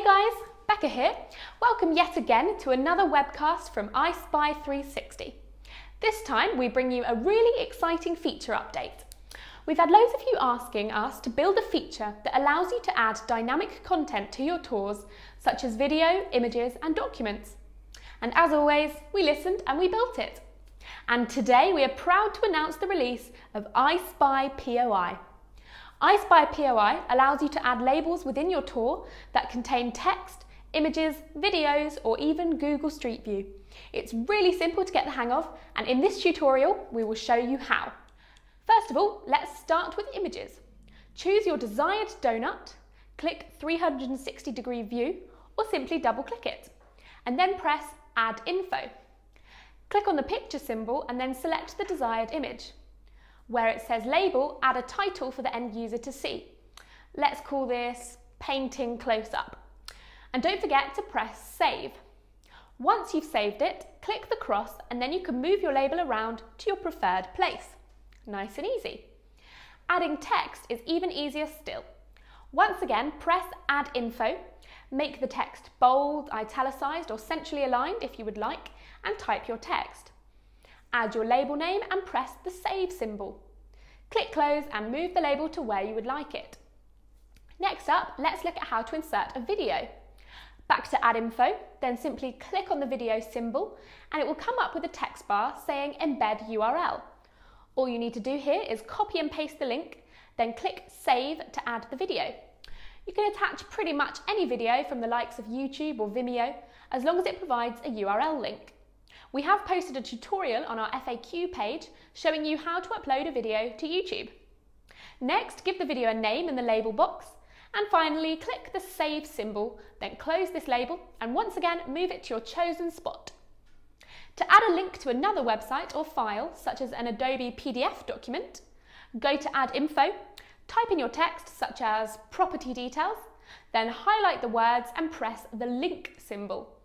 Hey guys, Becca here. Welcome yet again to another webcast from EyeSpy 360. This time we bring you a really exciting feature update. We've had loads of you asking us to build a feature that allows you to add dynamic content to your tours, such as video, images and documents. And as always, we listened and we built it. And today we are proud to announce the release of EyeSpy POI. EyeSpy POI allows you to add labels within your tour that contain text, images, videos, or even Google Street View. It's really simple to get the hang of, and in this tutorial, we will show you how. First of all, let's start with images. Choose your desired donut, click 360 degree view, or simply double click it, and then press Add Info. Click on the picture symbol and then select the desired image. Where it says label, add a title for the end user to see. Let's call this Painting Close Up. And don't forget to press Save. Once you've saved it, click the cross and then you can move your label around to your preferred place. Nice and easy. Adding text is even easier still. Once again, press Add Info, make the text bold, italicized or centrally aligned if you would like, and type your text. Add your label name and press the Save symbol. Click Close and move the label to where you would like it. Next up, let's look at how to insert a video. Back to Add Info, then simply click on the video symbol and it will come up with a text bar saying Embed URL. All you need to do here is copy and paste the link, then click Save to add the video. You can attach pretty much any video from the likes of YouTube or Vimeo, as long as it provides a URL link. We have posted a tutorial on our FAQ page showing you how to upload a video to YouTube. Next, give the video a name in the label box, and finally click the Save symbol, then close this label, and once again move it to your chosen spot. To add a link to another website or file, such as an Adobe PDF document, go to Add Info, type in your text such as property details, then highlight the words and press the link symbol.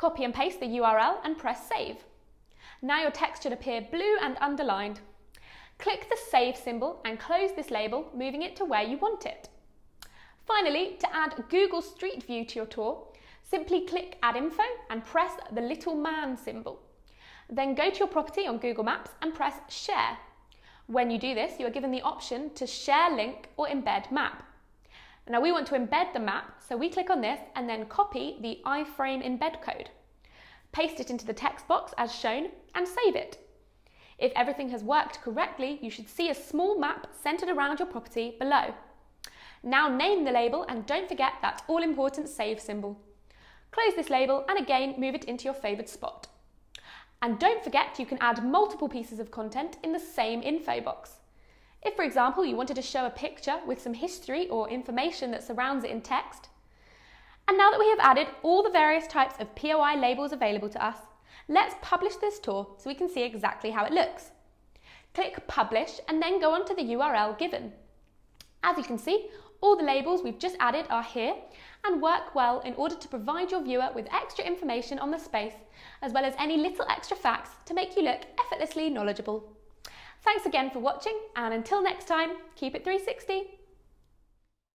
Copy and paste the URL and press Save. Now your text should appear blue and underlined. Click the Save symbol and close this label, moving it to where you want it. Finally, to add Google Street View to your tour, simply click Add Info and press the little man symbol. Then go to your property on Google Maps and press Share. When you do this, you are given the option to Share Link or Embed Map. Now we want to embed the map, so we click on this and then copy the iframe embed code. Paste it into the text box as shown and save it. If everything has worked correctly, you should see a small map centered around your property below. Now name the label and don't forget that all important save symbol. Close this label and again move it into your favoured spot. And don't forget you can add multiple pieces of content in the same info box. If, for example, you wanted to show a picture with some history or information that surrounds it in text. And now that we have added all the various types of POI labels available to us, let's publish this tour so we can see exactly how it looks. Click Publish and then go on to the URL given. As you can see, all the labels we've just added are here and work well in order to provide your viewer with extra information on the space, as well as any little extra facts to make you look effortlessly knowledgeable. Thanks again for watching, and until next time, keep it 360.